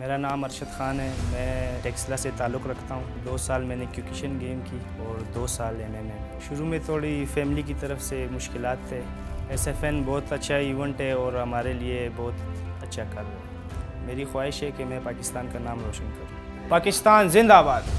मेरा नाम अरशद ख़ान है। मैं टेक्सला से ताल्लुक़ रखता हूँ। दो साल मैंने क्यूकिशन गेम की और दो साल एम एम शुरू में थोड़ी फैमिली की तरफ़ से मुश्किल थे। एस एफ़ एन बहुत अच्छा इवेंट है और हमारे लिए बहुत अच्छा कर रहा है। मेरी ख्वाहिश है कि मैं पाकिस्तान का नाम रोशन करूँ। पाकिस्तान, जिंदाबाद।